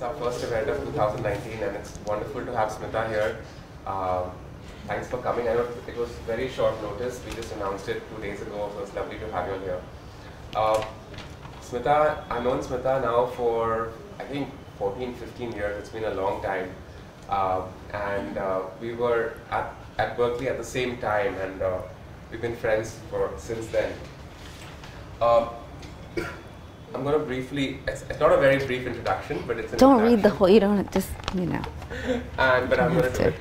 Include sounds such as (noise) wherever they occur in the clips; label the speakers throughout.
Speaker 1: It's our first event of 2019, and it's wonderful to have Smitha here. Um, thanks for coming. I know it was very short notice. We just announced it two days ago, so it's lovely to have you here. Uh, Smitha, I've known Smitha now for, I think, 14, 15 years. It's been a long time. Uh, and uh, we were at, at Berkeley at the same time, and uh, we've been friends for since then. I'm going to briefly, it's, it's, not a very brief introduction, but it's an
Speaker 2: Don't read the whole, you don't just, you know. (laughs)
Speaker 1: and, but I'm going to do it.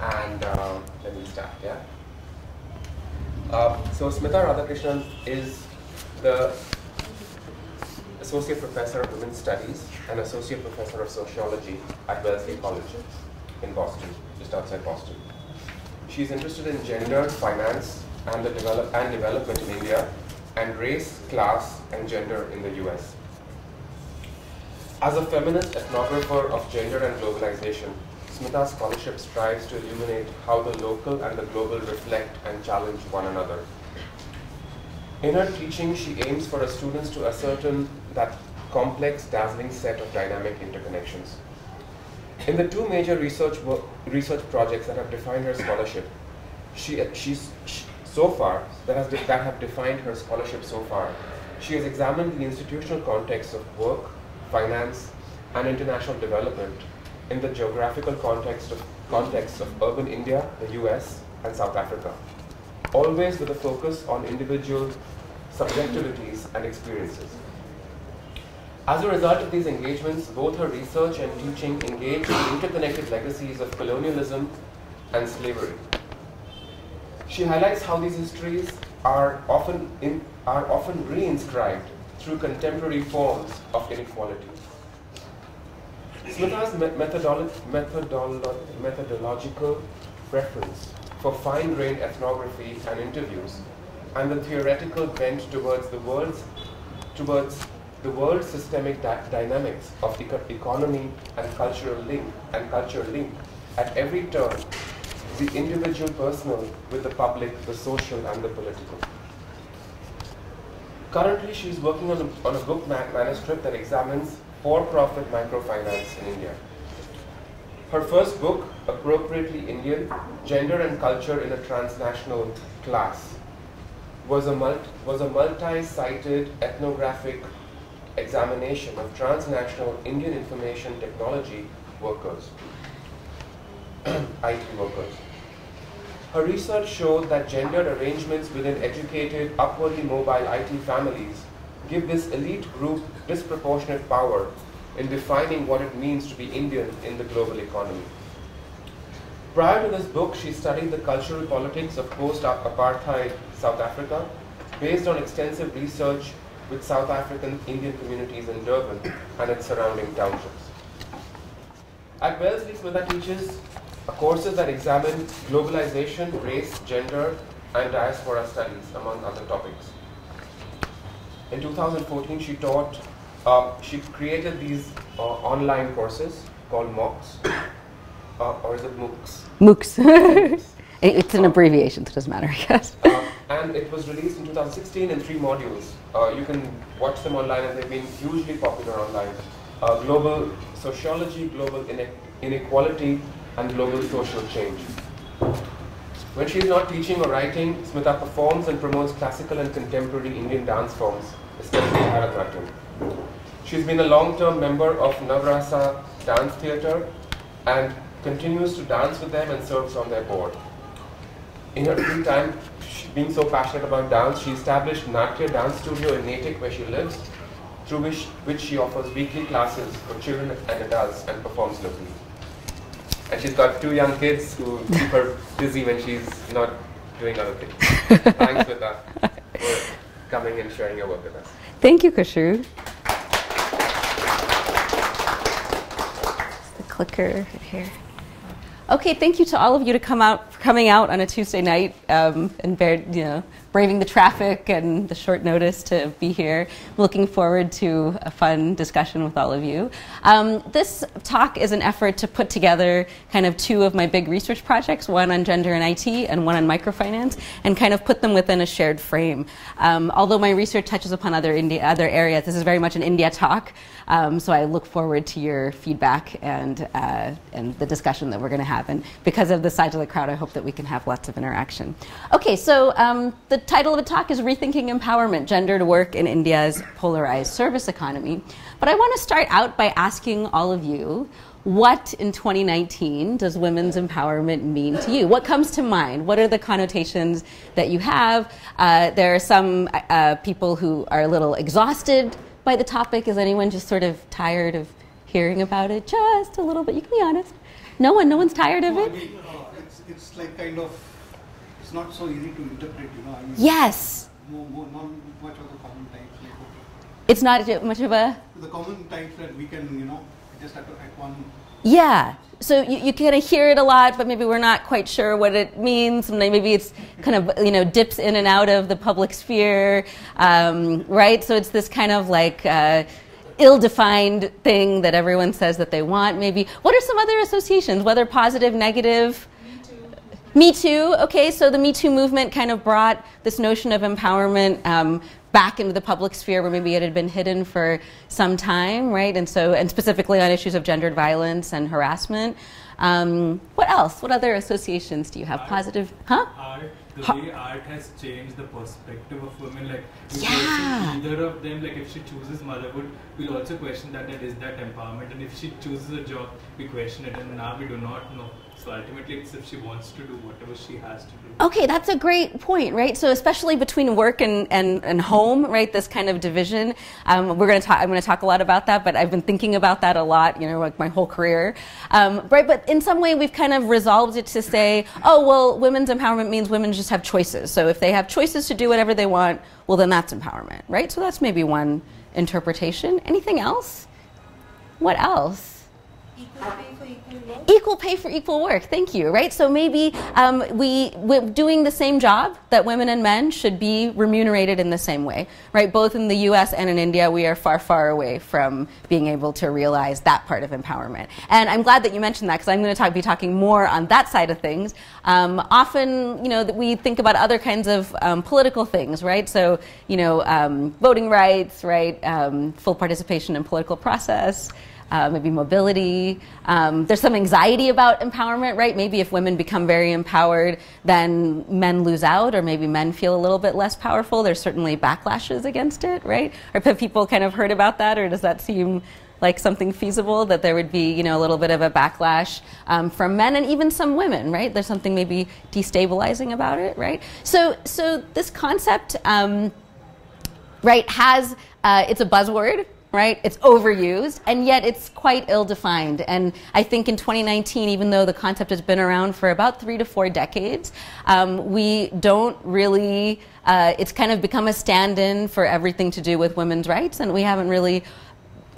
Speaker 1: And uh, let me start, yeah? Uh, so Smitha Radhakrishnan is the Associate Professor of Women's Studies and Associate Professor of Sociology at Wellesley College in Boston, just outside Boston. She's interested in gender, finance, and, the develop and development in India, and race, class, and gender in the US. As a feminist ethnographer of gender and globalization, Smitha's scholarship strives to illuminate how the local and the global reflect and challenge one another. In her teaching, she aims for her students to ascertain that complex, dazzling set of dynamic interconnections. In the two major research, research projects that have defined her scholarship, she, she, so far, that, has that have defined her scholarship so far, she has examined the institutional context of work, finance, and international development in the geographical context of, context of urban India, the US, and South Africa, always with a focus on individual subjectivities and experiences. As a result of these engagements, both her research and teaching engage in interconnected legacies of colonialism and slavery. She highlights how these histories are often, in, are often reinscribed through contemporary forms of inequality. Smitha's methodolo methodolo methodological preference for fine-grained ethnography and interviews and the theoretical bent towards the world's towards the world's systemic dynamics of eco economy and cultural link and culture link at every turn the individual personal with the public, the social and the political. Currently, she is working on a, on a book manuscript that examines for-profit microfinance in India. Her first book, appropriately Indian, Gender and Culture in a Transnational Class, was a, multi, was a multi-sited ethnographic examination of transnational Indian information technology workers, (clears throat) IT workers. Her research showed that gendered arrangements within educated, upwardly mobile IT families give this elite group disproportionate power in defining what it means to be Indian in the global economy. Prior to this book, she studied the cultural politics of post-apartheid South Africa, based on extensive research with South African Indian communities in Durban and its surrounding townships. At Wellesley, teaches courses that examine globalization, race, gender, and diaspora studies, among other topics. In 2014, she taught, uh, she created these uh, online courses called MOOCs, uh, or is it MOOCs?
Speaker 2: MOOCs. (laughs) (laughs) it's an abbreviation, so it doesn't matter, I guess.
Speaker 1: Uh, and it was released in 2016 in three modules. Uh, you can watch them online, and they've been hugely popular online. Uh, global sociology, global inequality, and global social change. When she is not teaching or writing, Smitha performs and promotes classical and contemporary Indian dance forms, especially Bharatanatyam. She's been a long-term member of Navrasa Dance Theatre and continues to dance with them and serves on their board. In her free time, being so passionate about dance, she established Natya Dance Studio in Natick where she lives, through which, which she offers weekly classes for children and adults and performs locally. And she's got two young kids who keep her busy when she's not doing other things. (laughs) Thanks, Vita, for coming and sharing your work with us.
Speaker 2: Thank you, Kashu. the clicker here. Okay, thank you to all of you to come out, coming out on a Tuesday night um, and bear, you know, braving the traffic and the short notice to be here. Looking forward to a fun discussion with all of you. Um, this talk is an effort to put together kind of two of my big research projects, one on gender and IT and one on microfinance, and kind of put them within a shared frame. Um, although my research touches upon other, India, other areas, this is very much an India talk. Um, so I look forward to your feedback and, uh, and the discussion that we're going to have. And because of the size of the crowd, I hope that we can have lots of interaction. Okay, so um, the title of the talk is Rethinking Empowerment Gendered Work in India's Polarized Service Economy. But I want to start out by asking all of you what in 2019 does women's empowerment mean to you? What comes to mind? What are the connotations that you have? Uh, there are some uh, people who are a little exhausted by the topic. Is anyone just sort of tired of hearing about it? Just a little bit. You can be honest. No one. No one's tired of it.
Speaker 3: I mean, it's, it's like kind of it's not so easy to interpret. You know. I mean,
Speaker 2: yes.
Speaker 3: More, more, not much of the common types. Like, okay.
Speaker 2: It's not much of a.
Speaker 3: The common types that we can you know just at, at one.
Speaker 2: Yeah. So you, you kind of hear it a lot, but maybe we're not quite sure what it means. Maybe it's kind of you know dips in and out of the public sphere, um, right? So it's this kind of like. Uh, ill-defined thing that everyone says that they want maybe what are some other associations whether positive negative me Too. Okay, so the Me Too movement kind of brought this notion of empowerment um, back into the public sphere where maybe it had been hidden for some time, right? And so, and specifically on issues of gendered violence and harassment. Um, what else? What other associations do you have?
Speaker 4: Art.
Speaker 2: Positive, huh?
Speaker 4: Art, the
Speaker 2: Ha-
Speaker 4: way art has changed the perspective of women. Like,
Speaker 2: Yeah.
Speaker 4: either of them, like, if she chooses motherhood, we'll also question that, that is that empowerment. And if she chooses a job, we question it. And now we do not know. So ultimately, it's if she wants to do whatever she has to do.
Speaker 2: Okay, that's a great point, right? So especially between work and, and, and home, right? This kind of division. Um, we're going to talk. I'm going to talk a lot about that, but I've been thinking about that a lot, you know, like my whole career, um, right? But in some way, we've kind of resolved it to say, oh, well, women's empowerment means women just have choices. So if they have choices to do whatever they want, well, then that's empowerment, right? So that's maybe one interpretation. Anything else? What else?
Speaker 5: Equal pay for equal work.
Speaker 2: thank you right? So maybe um, we doing the same job that women and men should be remunerated in the same way right? Both in the us and in india we are far far away from being able to realize that part of empowerment. And i'm glad that you mentioned that because i'm going to talk, be talking more on that side of things. Um, often you know that we think about other kinds of um, political things right? So you know um, voting rights right? Um, full participation in political process uh, maybe mobility. Um, there's some anxiety about empowerment, right? Maybe if women become very empowered, then men lose out, or maybe men feel a little bit less powerful. There's certainly backlashes against it, right? Or have people kind of heard about that, or does that seem like something feasible that there would be, you know, a little bit of a backlash um, from men and even some women, right? There's something maybe destabilizing about it, right? So, so this concept. Um, right, has, uh, it's a buzzword, right? It's overused, and yet it's quite ill defined. And I think in 2019, even though the concept has been around for about three to four decades, um, we don't really, uh, it's kind of become a stand in for everything to do with women's rights, and we haven't really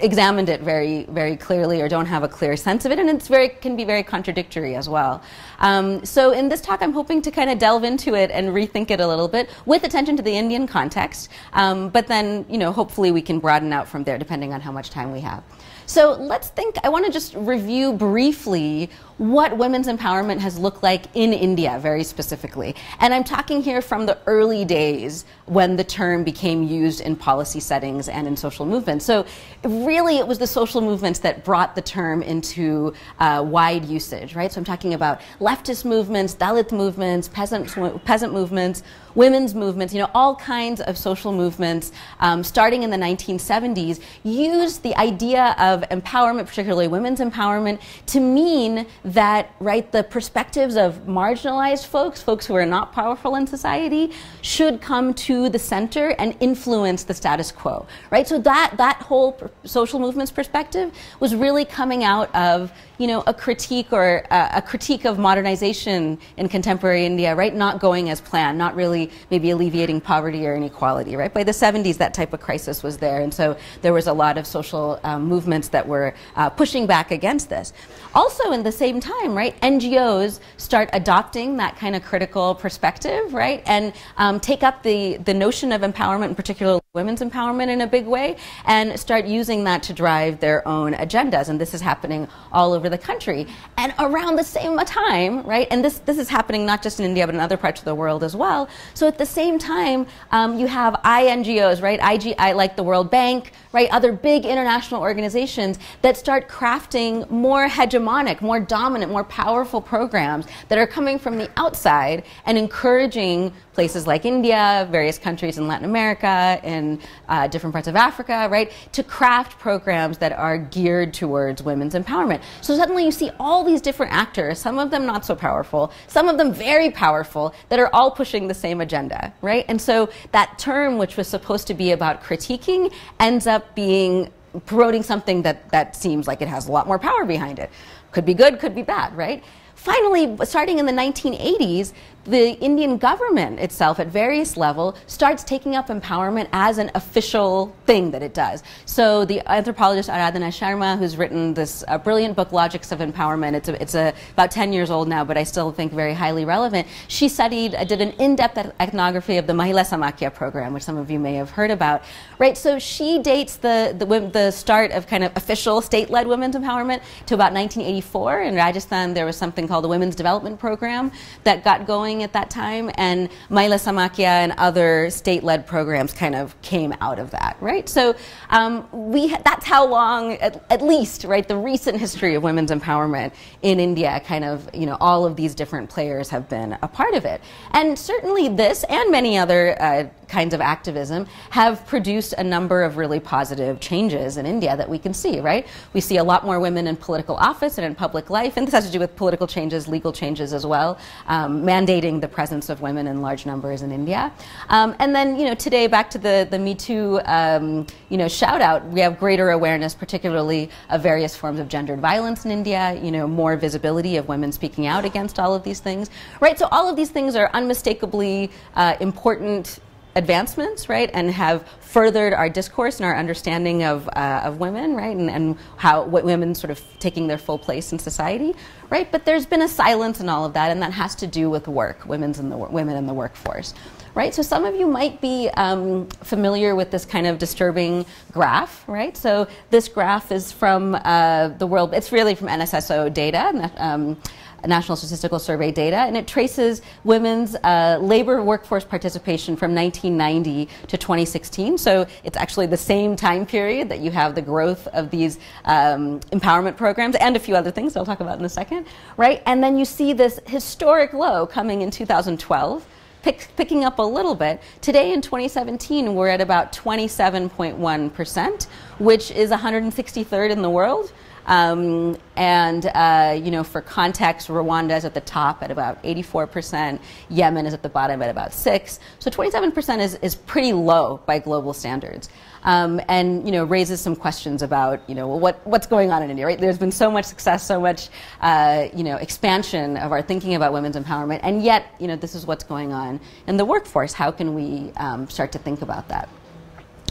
Speaker 2: examined it very, very clearly or don't have a clear sense of it, and it's very can be very contradictory as well. Um, so in this talk, I'm hoping to kind of delve into it and rethink it a little bit with attention to the Indian context. Um, but then, you know, hopefully we can broaden out from there depending on how much time we have. So let's think. I want to just review briefly what women's empowerment has looked like in India, very specifically. And I'm talking here from the early days when the term became used in policy settings and in social movements. So, really, it was the social movements that brought the term into uh, wide usage, right? So, I'm talking about leftist movements, Dalit movements, peasant, peasant movements, women's movements, you know, all kinds of social movements, um, starting in the 1970s, used the idea of empowerment, particularly women's empowerment, to mean that, right, the perspectives of marginalized folks, folks who are not powerful in society, should come to the center and influence the status quo, right? So that, that whole social movements perspective was really coming out of, you know, a critique or uh, a critique of modernization in contemporary India, right? Not going as planned, not really maybe alleviating poverty or inequality, right? By the 70s, that type of crisis was there. And so there was a lot of social um, movements movements that were uh, pushing back against this. Also, in the same time, right, NGOs start adopting that kind of critical perspective, right, and um, take up the, the notion of empowerment, in particular women's empowerment, in a big way, and start using that to drive their own agendas. And this is happening all over the country. And around the same time, right, and this, this is happening not just in India, but in other parts of the world as well. So at the same time, um, you have INGOs, right, IGI, like the World Bank, right, other big international organizations that start crafting more hegemonic, more dominant, more powerful programs that are coming from the outside and encouraging places like India, various countries in Latin America, in uh, different parts of Africa, right, to craft programs that are geared towards women's empowerment. So suddenly you see all these different actors, some of them not so powerful, some of them very powerful, that are all pushing the same agenda, right? And so that term, which was supposed to be about critiquing, ends up being promoting something that, that seems like it has a lot more power behind it. Could be good, could be bad, right? Finally, starting in the 1980s, the Indian government itself, at various levels, starts taking up empowerment as an official thing that it does. So the anthropologist Aradhana Sharma, who's written this uh, brilliant book, Logics of Empowerment, it's, a, it's a, about 10 years old now, but I still think very highly relevant. She studied, uh, did an in-depth ethnography of the Mahila Samakhya program, which some of you may have heard about. Right, so she dates the, the, the start of kind of official state-led women's empowerment to about 1984. In Rajasthan, there was something called the Women's Development Program that got going at that time, and Mahila Samakhya and other state-led programs kind of came out of that, right? So um, we that's how long, at, at, least, right, the recent history of women's empowerment in India, kind of, you know, all of these different players have been a part of it, and certainly this and many other uh, kinds of activism have produced a number of really positive changes in India that we can see, right? We see a lot more women in political office and in public life, and this has to do with political changes, legal changes as well, um, mandating the presence of women in large numbers in India. Um, and then, you know, today back to the, the Me Too, um, you know, shout out, we have greater awareness, particularly of various forms of gendered violence in India, you know, more visibility of women speaking out against all of these things, right? So all of these things are unmistakably uh, important advancements, right, and have furthered our discourse and our understanding of, uh, of women, right, and, and how women sort of taking their full place in society, right. But there's been a silence in all of that, and that has to do with work, women's in the women in the workforce, right. So some of you might be um, familiar with this kind of disturbing graph, right. So this graph is from uh, the world. It's really from NSSO data. Um, National Statistical Survey data, and it traces women's uh, labor workforce participation from 1990 to 2016. So it's actually the same time period that you have the growth of these um, empowerment programs and a few other things I'll talk about in a second, right? And then you see this historic low coming in 2012. Pick, picking up a little bit. Today in 2017, we're at about 27.1%, which is 163rd in the world. Um, and, uh, you know, for context, Rwanda is at the top at about 84%, Yemen is at the bottom at about 6 So 27% is, is pretty low by global standards. Um, and, you know, raises some questions about, you know, what, what's going on in India, right? There's been so much success, so much, uh, you know, expansion of our thinking about women's empowerment, and yet, you know, this is what's going on in the workforce. How can we um, start to think about that?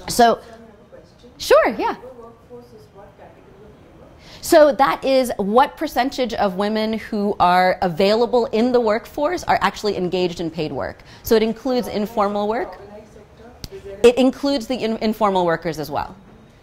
Speaker 2: So, sure, yeah. So that is what percentage of women who are available in the workforce are actually engaged in paid work. So it includes informal work. It includes the in informal workers as well.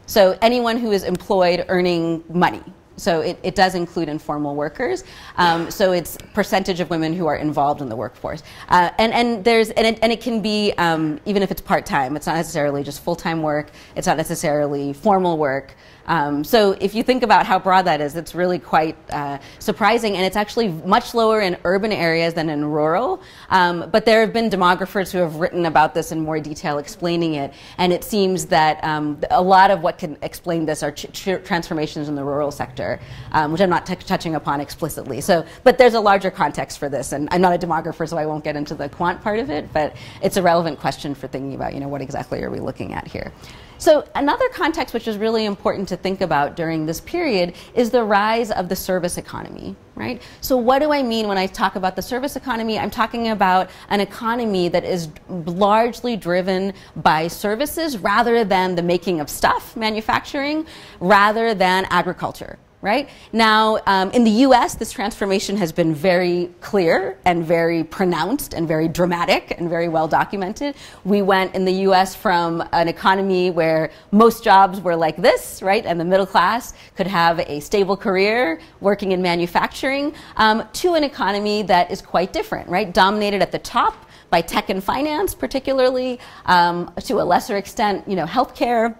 Speaker 2: So anyone who is employed earning money. So it, it does include informal workers. Um, so it's percentage of women who are involved in the workforce. Uh, and, and, there's, and, it, and it can be, um, even if it's part-time, it's not necessarily just full-time work, it's not necessarily formal work. Um, so if you think about how broad that is, it's really quite uh, surprising, and it's actually much lower in urban areas than in rural. Um, but there have been demographers who have written about this in more detail, explaining it, and it seems that um, a lot of what can explain this are transformations in the rural sector, um, which I'm not touching upon explicitly. So, but there's a larger context for this, and I'm not a demographer, so I won't get into the quant part of it, but it's a relevant question for thinking about, you know, what exactly are we looking at here. So another context which is really important to think about during this period is the rise of the service economy, right? So what do I mean when I talk about the service economy? I'm talking about an economy that is largely driven by services rather than the making of stuff, manufacturing, rather than agriculture right? Now, um, in the US, this transformation has been very clear and very pronounced and very dramatic and very well documented. We went in the US from an economy where most jobs were like this, right? And the middle class could have a stable career working in manufacturing, um, to an economy that is quite different, right? Dominated at the top by tech and finance, particularly, um, to a lesser extent, you know, healthcare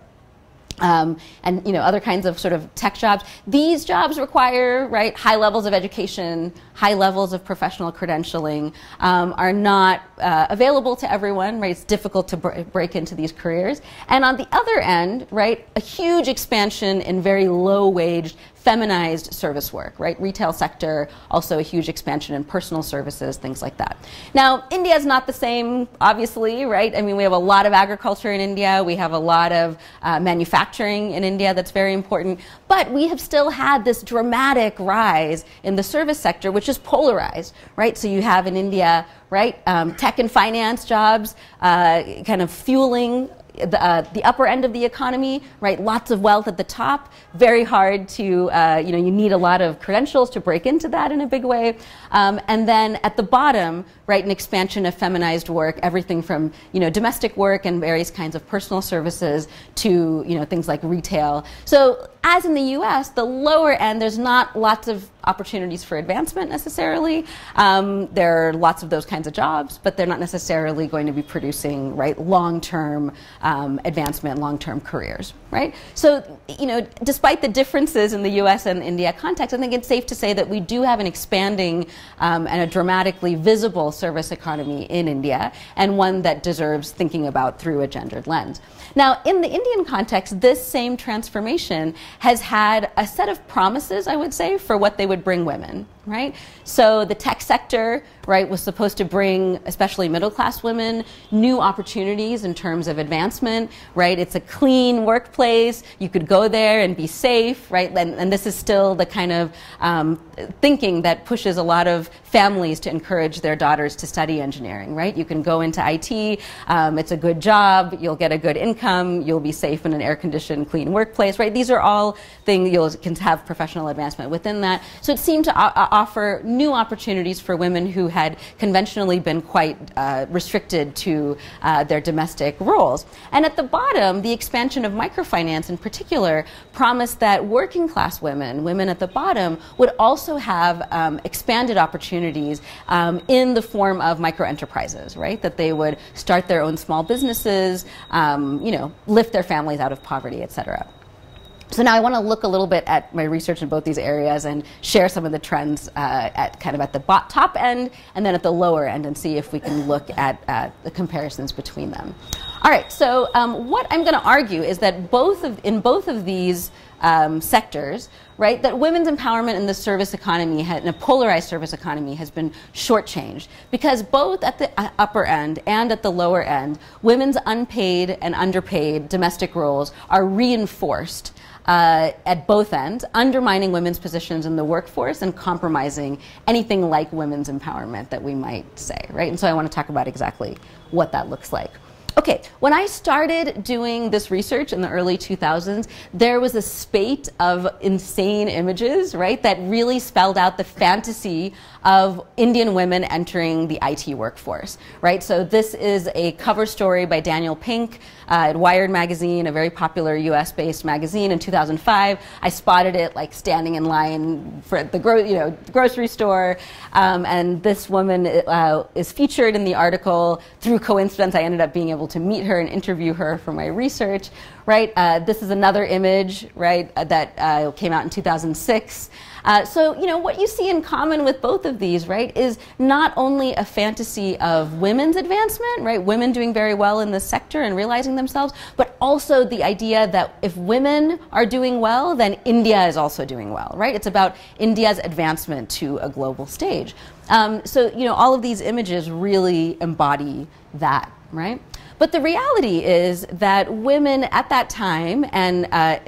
Speaker 2: um, and you know other kinds of sort of tech jobs. These jobs require right high levels of education, high levels of professional credentialing, um, are not uh, available to everyone. Right, it's difficult to br- break into these careers. And on the other end, right, a huge expansion in very low wage feminized service work, right? Retail sector, also a huge expansion in personal services, things like that. Now, India is not the same, obviously, right? I mean, we have a lot of agriculture in India, we have a lot of uh, manufacturing in India that's very important, but we have still had this dramatic rise in the service sector, which is polarized, right? So you have in India, right, um, tech and finance jobs uh, kind of fueling the, uh, the upper end of the economy, right? Lots of wealth at the top. Very hard to, uh, you know, you need a lot of credentials to break into that in a big way. Um, and then at the bottom, right, an expansion of feminized work, everything from, you know, domestic work and various kinds of personal services to, you know, things like retail. So as in the US, the lower end, there's not lots of opportunities for advancement necessarily. Um, there are lots of those kinds of jobs, but they're not necessarily going to be producing right long-term um, advancement, long-term careers, right? So, you know, despite the differences in the U.S. and India context, I think it's safe to say that we do have an expanding um, and a dramatically visible service economy in India, and one that deserves thinking about through a gendered lens. Now, in the Indian context, this same transformation has had a set of promises, I would say, for what they would bring women right? So the tech sector, right, was supposed to bring, especially middle class women, new opportunities in terms of advancement, right? It's a clean workplace. You could go there and be safe, right? And, and this is still the kind of um, thinking that pushes a lot of families to encourage their daughters to study engineering, right? You can go into IT. Um, it's a good job. You'll get a good income. You'll be safe in an air conditioned, clean workplace, right? These are all things you can have professional advancement within that. So it seemed to uh, offer new opportunities for women who had conventionally been quite uh, restricted to uh, their domestic roles. And at the bottom, the expansion of microfinance in particular promised that working class women, women at the bottom, would also have um, expanded opportunities um, in the form of microenterprises, right? That they would start their own small businesses, um, you know, lift their families out of poverty, et cetera. So now I want to look a little bit at my research in both these areas and share some of the trends uh, at kind of at the top end and then at the lower end and see if we can look at uh, the comparisons between them. All right, so um, what I'm going to argue is that both of, in both of these um, sectors, right, that women's empowerment in the service economy, in a polarized service economy, has been shortchanged because both at the uh, upper end and at the lower end, women's unpaid and underpaid domestic roles are reinforced uh, at both ends, undermining women's positions in the workforce and compromising anything like women's empowerment that we might say, right? And so I want to talk about exactly what that looks like. Okay, when I started doing this research in the early 2000s, there was a spate of insane images, right, that really spelled out the fantasy of Indian women entering the IT workforce, right? So this is a cover story by Daniel Pink uh, at Wired magazine, a very popular U.S.-based magazine in 2005. I spotted it like standing in line for the gro- you know grocery store, um, and this woman uh, is featured in the article. Through coincidence, I ended up being able to meet her and interview her for my research. Right, uh, this is another image, right, uh, that uh, came out in 2006. Uh, so, you know, what you see in common with both of these, right, is not only a fantasy of women's advancement, right, women doing very well in this sector and realizing themselves, but also the idea that if women are doing well, then India is also doing well, right? It's about India's advancement to a global stage. Um, so, you know, all of these images really embody that, right? But the reality is that women at that time, and uh,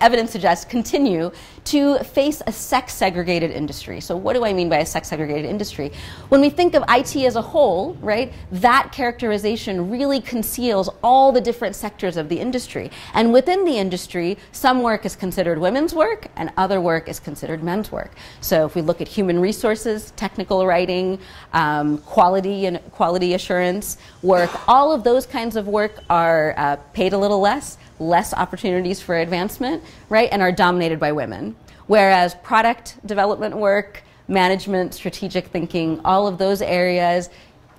Speaker 2: evidence suggests continue to face a sex segregated industry. So, what do I mean by a sex segregated industry? When we think of IT as a whole, right, that characterization really conceals all the different sectors of the industry. And within the industry, some work is considered women's work and other work is considered men's work. So, if we look at human resources, technical writing, um, quality and quality assurance work, all of those kinds of work are uh, paid a little less less opportunities for advancement, right, and are dominated by women. Whereas product development work, management, strategic thinking, all of those areas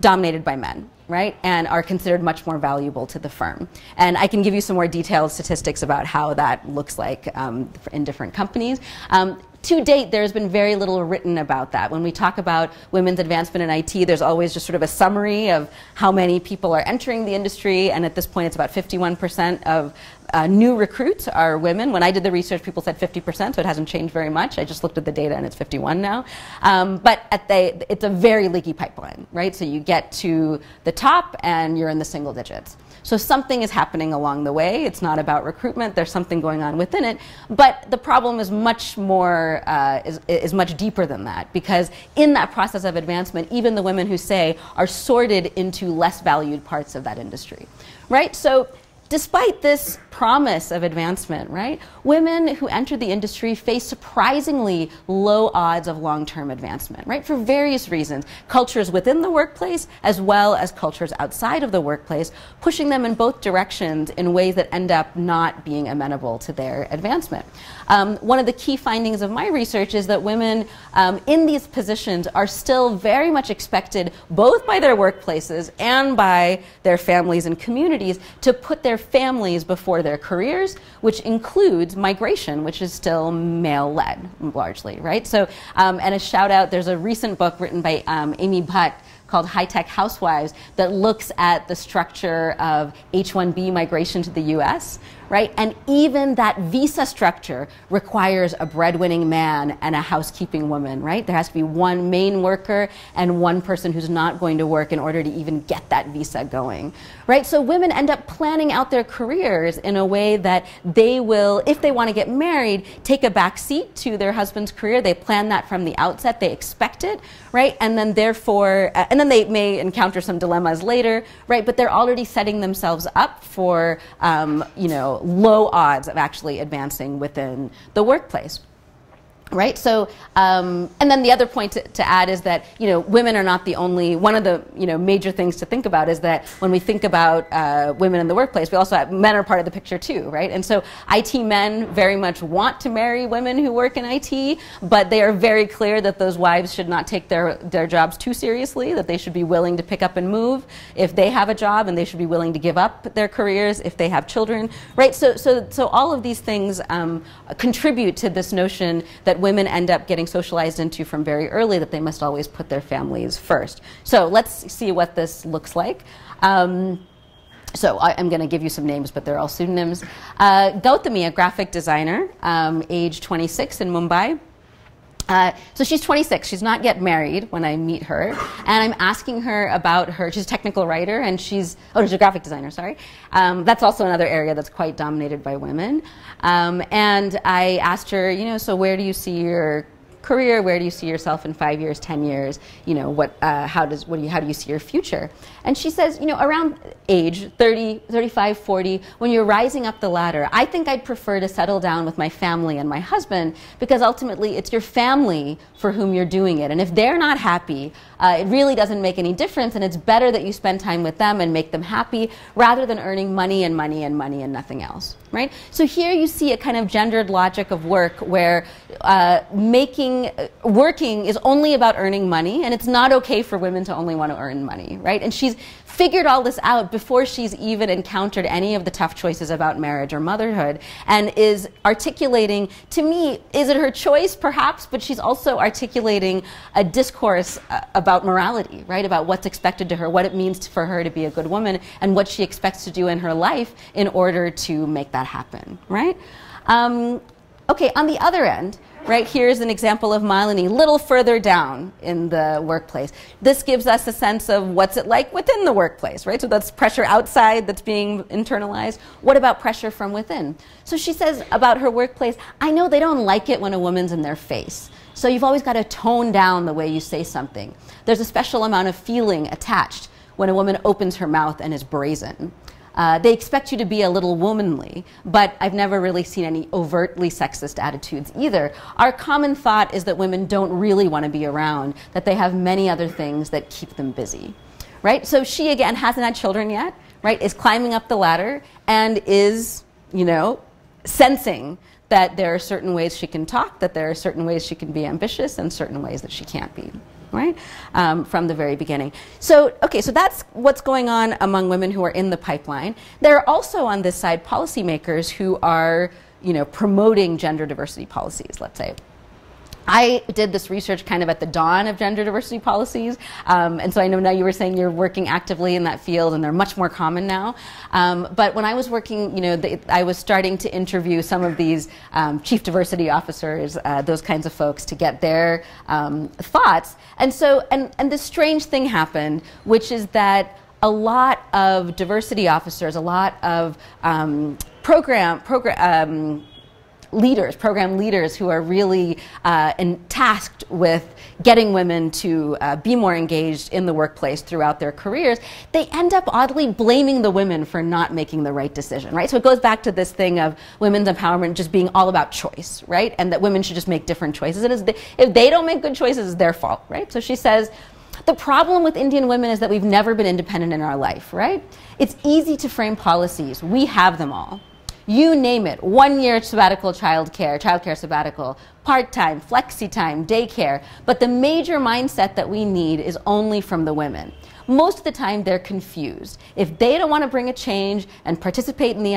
Speaker 2: dominated by men, right, and are considered much more valuable to the firm. And I can give you some more detailed statistics about how that looks like um, in different companies. Um, to date, there's been very little written about that. When we talk about women's advancement in IT, there's always just sort of a summary of how many people are entering the industry, and at this point, it's about 51% of uh, new recruits are women. When I did the research, people said 50%, so it hasn't changed very much. I just looked at the data, and it's 51 now. Um, but the, it's a very leaky pipeline, right? So you get to the top, and you're in the single digits. So something is happening along the way. It's not about recruitment. There's something going on within it. But the problem is much more, uh, is, is much deeper than that because in that process of advancement, even the women who say are sorted into less valued parts of that industry, right? So despite this promise of advancement, right, women who enter the industry face surprisingly low odds of long term advancement, right, for various reasons. Cultures within the workplace as well as cultures outside of the workplace, pushing them in both directions in ways that end up not being amenable to their advancement. Um, one of the key findings of my research is that women um, in these positions are still very much expected, both by their workplaces and by their families and communities, to put their families before their careers, which includes migration, which is still male led largely, right? So, um, and a shout out there's a recent book written by um, Amy Bhatt called High Tech Housewives that looks at the structure of H 1B migration to the US, right? And even that visa structure requires a breadwinning man and a housekeeping woman, right? There has to be one main worker and one person who's not going to work in order to even get that visa going, right? So women end up planning out their careers in a way that they will, if they want to get married, take a back seat to their husband's career. They plan that from the outset. They expect it, right? And then therefore, uh, and then they may encounter some dilemmas later, right? But they're already setting themselves up for, um, you know, low odds of actually advancing within the workplace right? So um, and then the other point to, to, add is that you know women are not the only one of the you know major things to think about is that when we think about uh, women in the workplace we also have men are part of the picture too right? And so IT men very much want to marry women who work in IT but they are very clear that those wives should not take their their jobs too seriously that they should be willing to pick up and move if they have a job and they should be willing to give up their careers if they have children right? So so so all of these things um, contribute to this notion that women end up getting socialized into from very early that they must always put their families first. So let's see what this looks like. Um, so I, am going to give you some names, but they're all pseudonyms. Uh, Gautami, a graphic designer, um, age 26 in Mumbai. Uh, so she's 26. She's not yet married when I meet her, and I'm asking her about her. She's a technical writer, and she's oh, she's a graphic designer. Sorry, um, that's also another area that's quite dominated by women. Um, and I asked her, you know, so where do you see your career? Where do you see yourself in five years, ten years? You know, what, uh, how does, what do you, how do you see your future? And she says, you know, around age 30, 35, 40, when you're rising up the ladder, I think I'd prefer to settle down with my family and my husband because ultimately it's your family for whom you're doing it. And if they're not happy, uh, it really doesn't make any difference. And it's better that you spend time with them and make them happy rather than earning money and money and money and nothing else, right? So here you see a kind of gendered logic of work where uh, making, uh, working is only about earning money and it's not okay for women to only want to earn money, right? And she's figured all this out before she's even encountered any of the tough choices about marriage or motherhood and is articulating to me is it her choice perhaps but she's also articulating a discourse uh, about morality right? About what's expected to her what it means for her to be a good woman and what she expects to do in her life in order to make that happen right? Um, okay on the other end right? Here's an example of Malini, little further down in the workplace. This gives us a sense of what's it like within the workplace, right? So that's pressure outside that's being internalized. What about pressure from within? So she says about her workplace, I know they don't like it when a woman's in their face. So you've always got to tone down the way you say something. There's a special amount of feeling attached when a woman opens her mouth and is brazen. Uh, they expect you to be a little womanly, but I've never really seen any overtly sexist attitudes either. Our common thought is that women don't really want to be around, that they have many other things that keep them busy. Right? So she, again, hasn't had children yet, right? Is climbing up the ladder and is, you know, sensing that there are certain ways she can talk, that there are certain ways she can be ambitious, and certain ways that she can't be right? Um, from the very beginning. So, okay, so that's what's going on among women who are in the pipeline. There are also on this side policymakers who are, you know, promoting gender diversity policies, let's say. I did this research kind of at the dawn of gender diversity policies, um, and so I know now you were saying you're working actively in that field, and they're much more common now. Um, but when I was working, you know, the, I was starting to interview some of these um, chief diversity officers, uh, those kinds of folks, to get their um, thoughts. And so, and and this strange thing happened, which is that a lot of diversity officers, a lot of um, program program um, leaders, program leaders who are really uh, tasked with getting women to uh, be more engaged in the workplace throughout their careers, they end up oddly blaming the women for not making the right decision, right? So it goes back to this thing of women's empowerment just being all about choice, right? And that women should just make different choices. The, if they don't make good choices, it's their fault, right? So she says, the problem with Indian women is that we've never been independent in our life, right? It's easy to frame policies. We have them all you name it one year sabbatical childcare, childcare sabbatical, part time, flexi time, daycare. But the major mindset that we need is only from the women. Most of the time, they're confused. If they don't want to bring a change and participate in the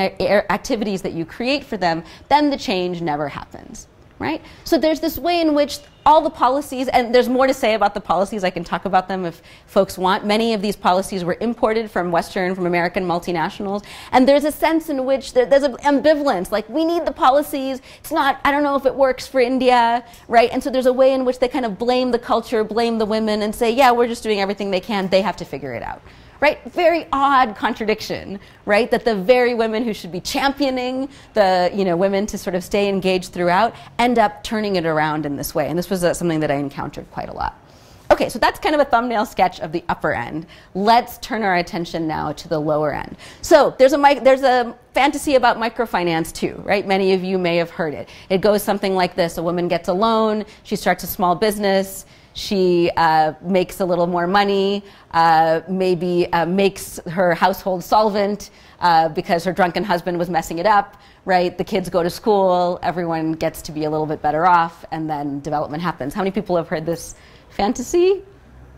Speaker 2: activities that you create for them, then the change never happens right? So there's this way in which all the policies, and there's more to say about the policies, I can talk about them if folks want. Many of these policies were imported from Western, from American multinationals, and there's a sense in which there, there's an ambivalence, like we need the policies, it's not, I don't know if it works for India, right? And so there's a way in which they kind of blame the culture, blame the women, and say, yeah, we're just doing everything they can, they have to figure it out right? Very odd contradiction, right? That the very women who should be championing the, you know, women to sort of stay engaged throughout end up turning it around in this way. And this was uh, something that I encountered quite a lot. Okay, so that's kind of a thumbnail sketch of the upper end. Let's turn our attention now to the lower end. So there's a, there's a fantasy about microfinance too, right? Many of you may have heard it. It goes something like this. A woman gets a loan, she starts a small business, she uh, makes a little more money, uh, maybe uh, makes her household solvent uh, because her drunken husband was messing it up, right? The kids go to school, everyone gets to be a little bit better off, and then development happens. How many people have heard this fantasy?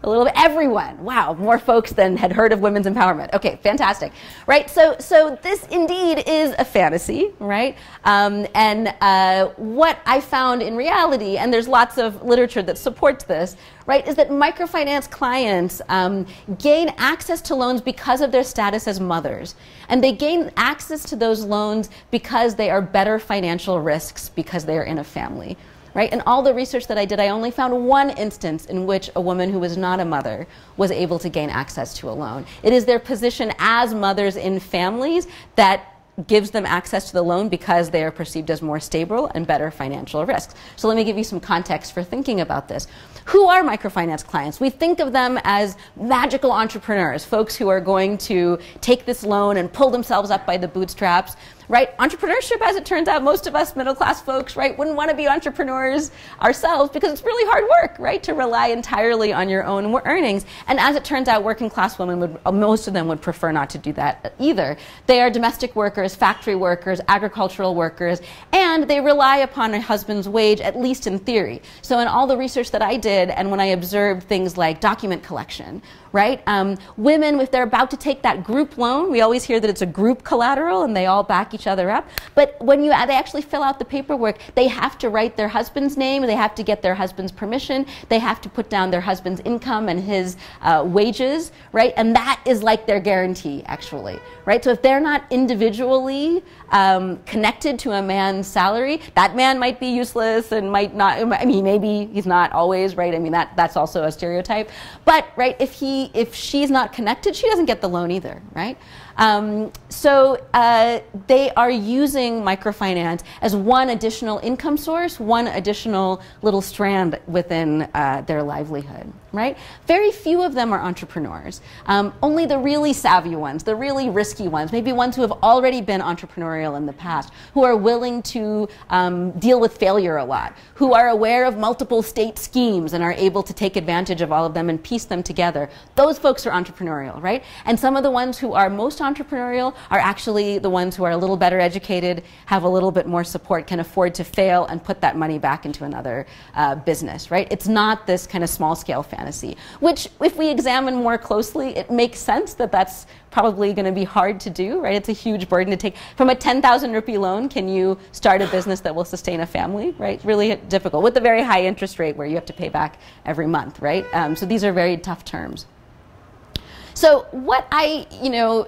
Speaker 2: A little bit everyone. Wow more folks than had heard of women's empowerment. Okay fantastic. Right so so this indeed is a fantasy right? Um, and uh, what i found in reality and there's lots of literature that supports this right is that microfinance clients um, gain access to loans because of their status as mothers. And they gain access to those loans because they are better financial risks because they are in a family right? And all the research that I did, I only found one instance in which a woman who was not a mother was able to gain access to a loan. It is their position as mothers in families that gives them access to the loan because they are perceived as more stable and better financial risks. So let me give you some context for thinking about this. Who are microfinance clients? We think of them as magical entrepreneurs, folks who are going to take this loan and pull themselves up by the bootstraps right? Entrepreneurship, as it turns out, most of us middle class folks, right, wouldn't want to be entrepreneurs ourselves because it's really hard work, right, to rely entirely on your own earnings. And as it turns out, working class women would, uh, most of them would prefer not to do that uh, either. They are domestic workers, factory workers, agricultural workers, and they rely upon a husband's wage, at least in theory. So in all the research that I did, and when I observed things like document collection, right? Um, women, if they're about to take that group loan, we always hear that it's a group collateral and they all back each other up. But when you they actually fill out the paperwork, they have to write their husband's name, they have to get their husband's permission, they have to put down their husband's income and his uh, wages, right? And that is like their guarantee, actually, right? So if they're not individually um, connected to a man's salary, that man might be useless and might not. I mean, maybe he's not always right. I mean, that that's also a stereotype. But right, if he if she's not connected, she doesn't get the loan either, right? Um, so uh, they are using microfinance as one additional income source, one additional little strand within uh, their livelihood, right? Very few of them are entrepreneurs. Um, only the really savvy ones, the really risky ones, maybe ones who have already been entrepreneurial in the past, who are willing to um, deal with failure a lot, who are aware of multiple state schemes and are able to take advantage of all of them and piece them together. Those folks are entrepreneurial, right? And some of the ones who are most are actually the ones who are a little better educated, have a little bit more support, can afford to fail and put that money back into another uh, business, right? It's not this kind of small scale fantasy, which, if we examine more closely, it makes sense that that's probably going to be hard to do, right? It's a huge burden to take. From a 10,000 rupee loan, can you start a business that will sustain a family, right? Really difficult with a very high interest rate where you have to pay back every month, right? Um, so these are very tough terms. So what I, you know,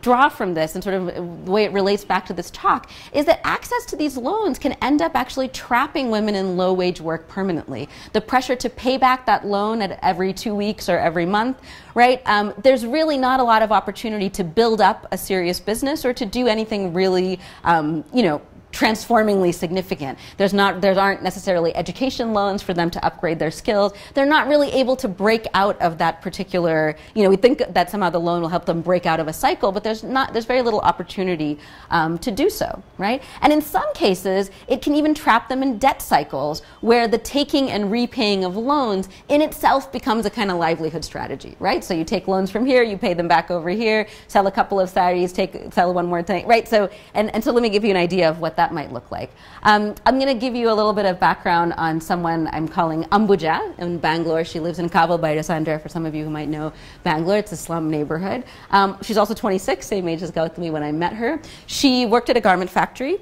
Speaker 2: draw from this and sort of the way it relates back to this talk is that access to these loans can end up actually trapping women in low wage work permanently. The pressure to pay back that loan at every two weeks or every month, right? Um, there's really not a lot of opportunity to build up a serious business or to do anything really, um, you know, transformingly significant. There's not, there aren't necessarily education loans for them to upgrade their skills. They're not really able to break out of that particular, you know, we think that somehow the loan will help them break out of a cycle, but there's not, there's very little opportunity um, to do so, right? And in some cases, it can even trap them in debt cycles where the taking and repaying of loans in itself becomes a kind of livelihood strategy, right? So you take loans from here, you pay them back over here, sell a couple of saris, take, sell one more thing, right? So, and, and so let me give you an idea of what that that might look like. Um, I'm going to give you a little bit of background on someone I'm calling Ambuja in Bangalore. She lives in Kaval Bhairasandra, for some of you who might know Bangalore. It's a slum neighborhood. Um, she's also 26, same age as Gautami when I met her. She worked at a garment factory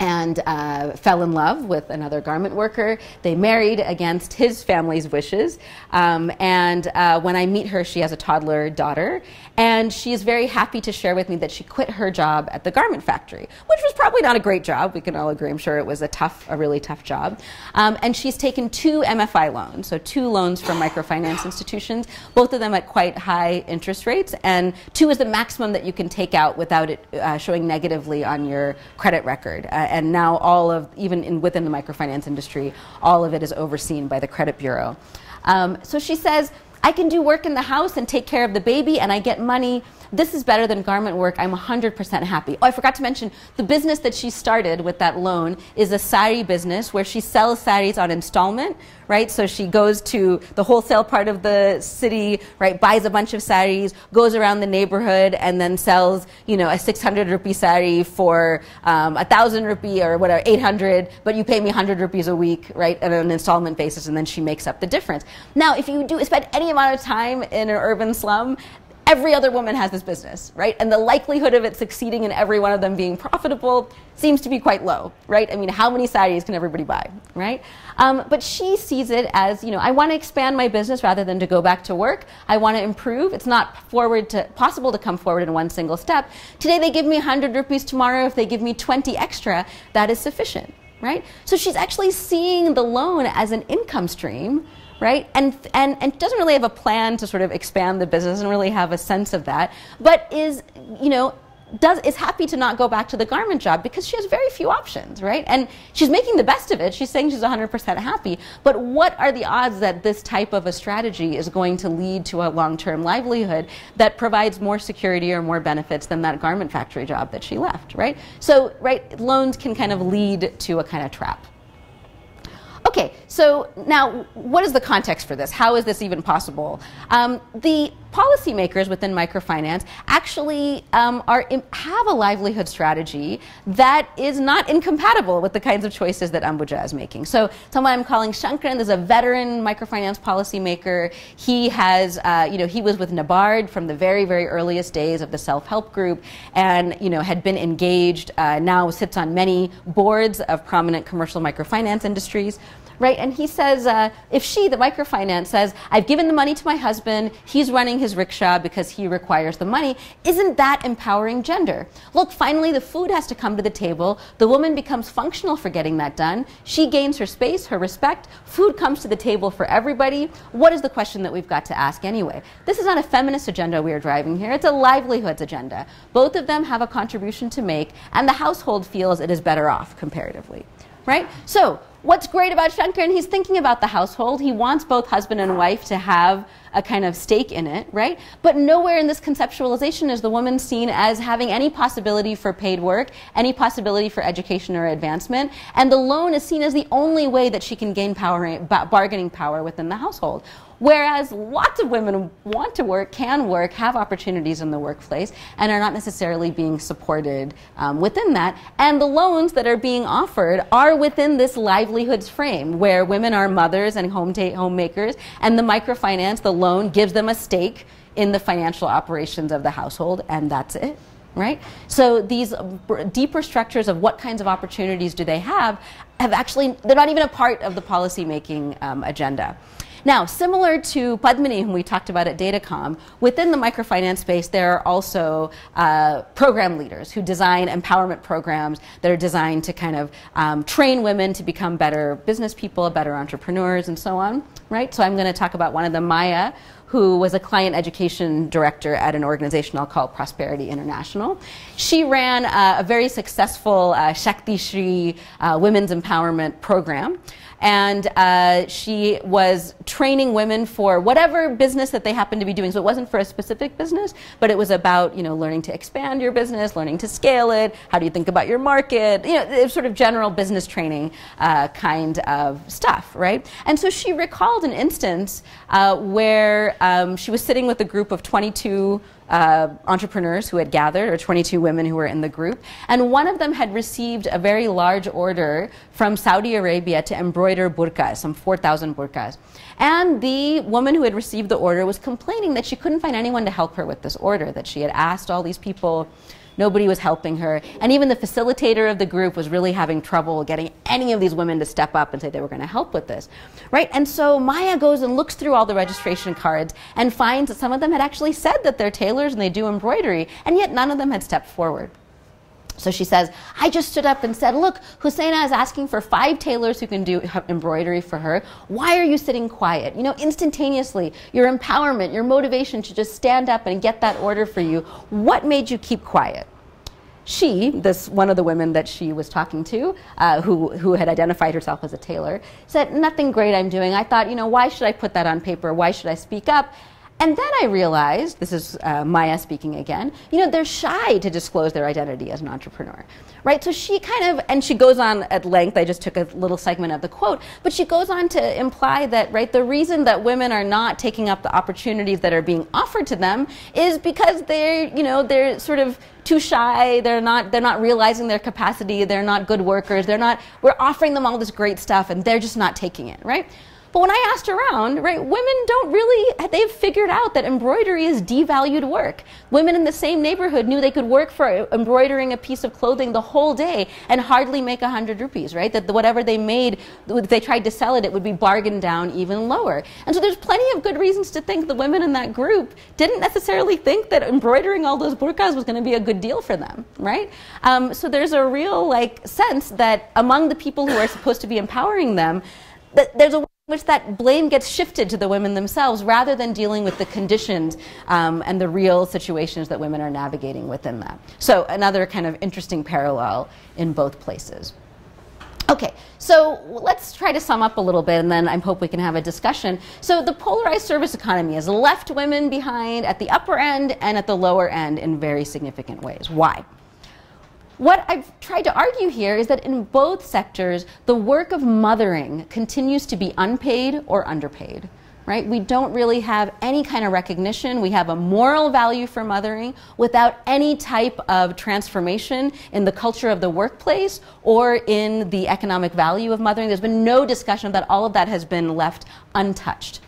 Speaker 2: and uh, fell in love with another garment worker. They married against his family's wishes. Um, and uh, when I meet her, she has a toddler daughter. And she is very happy to share with me that she quit her job at the garment factory, which was probably not a great job. We can all agree, I'm sure it was a tough, a really tough job. Um, and she's taken two MFI loans, so two loans from microfinance institutions, both of them at quite high interest rates. And two is the maximum that you can take out without it uh, showing negatively on your credit record. Uh, and now all of, even in, within the microfinance industry, all of it is overseen by the credit bureau. Um, so she says, I can do work in the house and take care of the baby and I get money this is better than garment work. I'm 100% happy. Oh, I forgot to mention the business that she started with that loan is a sari business where she sells saris on installment, right? So she goes to the wholesale part of the city, right? Buys a bunch of saris, goes around the neighborhood, and then sells, you know, a 600 rupee sari for um, a thousand rupee or whatever, 800, but you pay me 100 rupees a week, right, on an installment basis, and then she makes up the difference. Now, if you do spend any amount of time in an urban slum, every other woman has this business, right? And the likelihood of it succeeding and every one of them being profitable seems to be quite low, right? I mean, how many saris can everybody buy, right? Um, but she sees it as, you know, I want to expand my business rather than to go back to work. I want to improve. It's not forward to possible to come forward in one single step. Today they give me 100 rupees. Tomorrow, if they give me 20 extra, that is sufficient, right? So she's actually seeing the loan as an income stream right? And, and, and doesn't really have a plan to sort of expand the business, doesn't really have a sense of that, but is, you know, does is happy to not go back to the garment job because she has very few options, right? And she's making the best of it. She's saying she's 100% happy. But what are the odds that this type of a strategy is going to lead to a long-term livelihood that provides more security or more benefits than that garment factory job that she left, right? So, right, loans can kind of lead to a kind of trap. Okay, So now, what is the context for this? How is this even possible? Um, the policymakers within microfinance actually um, are have a livelihood strategy that is not incompatible with the kinds of choices that Ambuja is making. So someone I'm calling Shankaran is a veteran microfinance policymaker. He has, uh, you know, he was with NABARD from the very, very earliest days of the self-help group, and you know had been engaged. Uh, now sits on many boards of prominent commercial microfinance industries right? And he says, uh, if she, the microfinance, says, I've given the money to my husband, he's running his rickshaw because he requires the money, isn't that empowering gender? Look, finally, the food has to come to the table. The woman becomes functional for getting that done. She gains her space, her respect. Food comes to the table for everybody. What is the question that we've got to ask anyway? This is not a feminist agenda we are driving here, it's a livelihoods agenda. Both of them have a contribution to make, and the household feels it is better off comparatively right? So what's great about Shankaran, he's thinking about the household. He wants both husband and wife to have a kind of stake in it, right? But nowhere in this conceptualization is the woman seen as having any possibility for paid work, any possibility for education or advancement. And the loan is seen as the only way that she can gain power, bargaining power within the household. Whereas lots of women want to work, can work, have opportunities in the workplace, and are not necessarily being supported um, within that. And the loans that are being offered are within this livelihoods frame, where women are mothers and home homemakers, and the microfinance, the loan, gives them a stake in the financial operations of the household, and that's it right? So these deeper structures of what kinds of opportunities do they have have actually, they're not even a part of the policymaking um, agenda. Now, similar to Padmini, whom we talked about at Datacom, within the microfinance space, there are also uh, program leaders who design empowerment programs that are designed to kind of um, train women to become better business people, better entrepreneurs, and so on. Right? So I'm going to talk about one of them, Maya, who was a client education director at an organization I'll call Prosperity International. She ran uh, a very successful uh, Shakti Shri uh, women's empowerment program and uh, she was training women for whatever business that they happened to be doing. So it wasn't for a specific business, but it was about you know learning to expand your business, learning to scale it. How do you think about your market? You know, sort of general business training uh, kind of stuff, right? And so she recalled an instance uh, where um, she was sitting with a group of 22 uh, entrepreneurs who had gathered, or 22 women who were in the group, and one of them had received a very large order from Saudi Arabia to embroider burqas, some 4,000 burqas. And the woman who had received the order was complaining that she couldn't find anyone to help her with this order, that she had asked all these people Nobody was helping her. And even the facilitator of the group was really having trouble getting any of these women to step up and say they were going to help with this. Right? And so Maya goes and looks through all the registration cards and finds that some of them had actually said that they're tailors and they do embroidery, and yet none of them had stepped forward. So she says, I just stood up and said, Look, Husseina is asking for five tailors who can do embroidery for her. Why are you sitting quiet? You know, instantaneously, your empowerment, your motivation to just stand up and get that order for you. What made you keep quiet? she, this one of the women that she was talking to, uh, who who had identified herself as a tailor, said, "Nothing great I'm doing. I thought, you know, why should I put that on paper? Why should I speak up?" And then I realized, this is uh, Maya speaking again, you know, they're shy to disclose their identity as an entrepreneur, right? So she kind of, and she goes on at length, I just took a little segment of the quote, but she goes on to imply that, right, the reason that women are not taking up the opportunities that are being offered to them is because they're, you know, they're sort of too shy, they're not, they're not realizing their capacity, they're not good workers, they're not, we're offering them all this great stuff and they're just not taking it, right? But when I asked around, right, women don't really, they've figured out that embroidery is devalued work. Women in the same neighborhood knew they could work for embroidering a piece of clothing the whole day and hardly make 100 rupees, right? That whatever they made, if they tried to sell it, it would be bargained down even lower. And so there's plenty of good reasons to think the women in that group didn't necessarily think that embroidering all those burqas was going to be a good deal for them, right? Um, so there's a real like sense that among the people who are supposed to be empowering them, that there's a which that blame gets shifted to the women themselves rather than dealing with the conditions um, and the real situations that women are navigating within that. So, another kind of interesting parallel in both places. Okay, so let's try to sum up a little bit and then I hope we can have a discussion. So, the polarized service economy has left women behind at the upper end and at the lower end in very significant ways. Why? What I've tried to argue here is that in both sectors, the work of mothering continues to be unpaid or underpaid. Right? We don't really have any kind of recognition. We have a moral value for mothering without any type of transformation in the culture of the workplace or in the economic value of mothering. There's been no discussion of that. All of that has been left untouched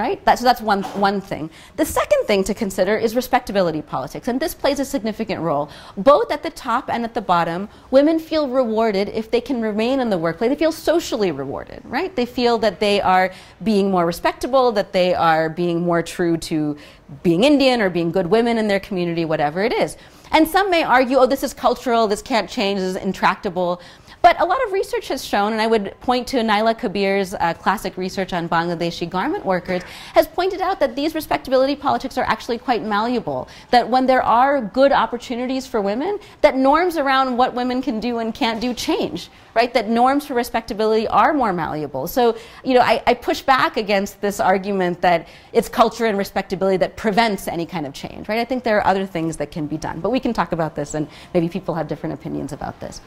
Speaker 2: right? That, so that's one, one thing. The second thing to consider is respectability politics, and this plays a significant role. Both at the top and at the bottom, women feel rewarded if they can remain in the workplace. They feel socially rewarded, right? They feel that they are being more respectable, that they are being more true to being Indian or being good women in their community, whatever it is. And some may argue, oh, this is cultural, this can't change, this is intractable. But a lot of research has shown, and I would point to Naila Kabeer's uh, classic research on Bangladeshi garment workers, has pointed out that these respectability politics are actually quite malleable. That when there are good opportunities for women, that norms around what women can do and can't do change, right? That norms for respectability are more malleable. So, you know, I, I push back against this argument that it's culture and respectability that prevents any kind of change, right? I think there are other things that can be done. But we can talk about this, and maybe people have different opinions about this.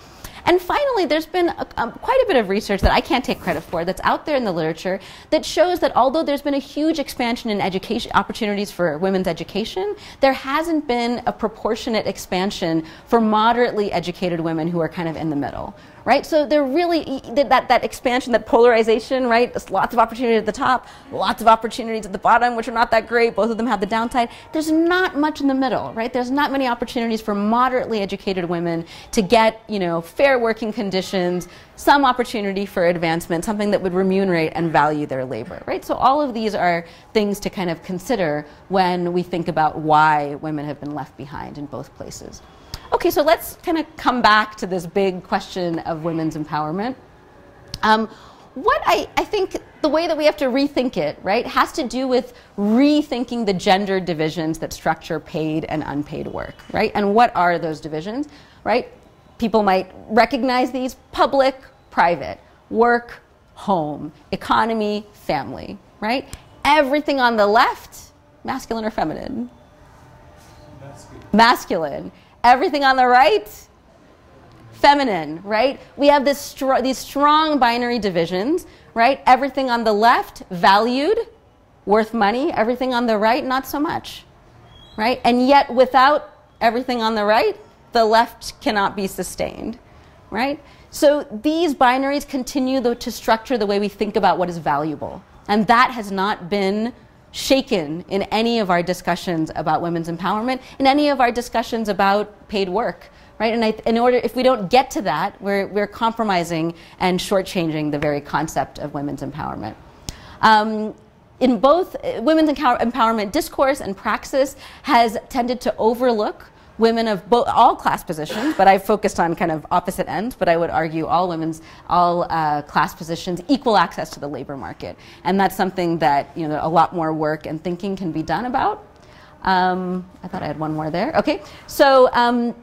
Speaker 2: And finally, there's been a, um, quite a bit of research that I can't take credit for that's out there in the literature that shows that although there's been a huge expansion in education opportunities for women's education, there hasn't been a proportionate expansion for moderately educated women who are kind of in the middle, right? So they're really that that expansion, that polarization, right? There's lots of opportunity at the top, lots of opportunities at the bottom, which are not that great. Both of them have the downside. There's not much in the middle, right? There's not many opportunities for moderately educated women to get, you know, fair working conditions, some opportunity for advancement, something that would remunerate and value their labor, right? So all of these are things to kind of consider when we think about why women have been left behind in both places. Okay, so let's kind of come back to this big question of women's empowerment. Um, what I, I think the way that we have to rethink it, right, has to do with rethinking the gender divisions that structure paid and unpaid work, right? And what are those divisions, right? People might recognize these public, private, work, home, economy, family, right? Everything on the left, masculine or feminine? Masculine. masculine everything on the right, feminine, right? We have this str- these strong binary divisions, right? Everything on the left, valued, worth money. Everything on the right, not so much, right? And yet, without everything on the right, the left cannot be sustained, right? So these binaries continue to structure the way we think about what is valuable. And that has not been shaken in any of our discussions about women's empowerment, in any of our discussions about paid work. Right? And I, in order, if we don't get to that, we're, we're compromising and shortchanging the very concept of women's empowerment. Um, in both women's empowerment discourse and praxis has tended to overlook women of all class positions, but I've focused on kind of opposite ends, but I would argue all women's, all uh, class positions, equal access to the labor market. And that's something that, you know, a lot more work and thinking can be done about. Um, I thought I had one more there. Okay, so, um,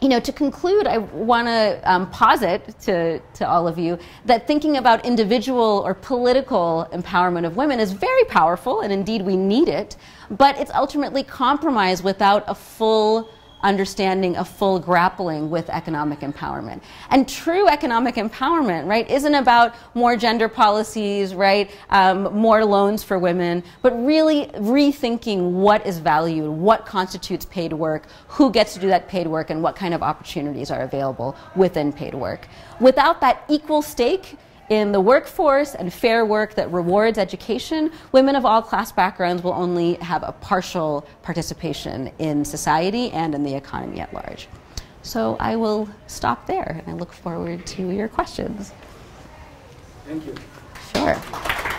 Speaker 2: you know, to conclude, I want to um, posit to, to all of you that thinking about individual or political empowerment of women is very powerful, and indeed we need it but it's ultimately compromised without a full understanding, a full grappling with economic empowerment. And true economic empowerment, right, isn't about more gender policies, right, um, more loans for women, but really rethinking what is valued, what constitutes paid work, who gets to do that paid work, and what kind of opportunities are available within paid work. Without that equal stake, in the workforce and fair work that rewards education, women of all class backgrounds will only have a partial participation in society and in the economy at large. So I will stop there and I look forward to your questions.
Speaker 3: Thank you.
Speaker 2: Sure.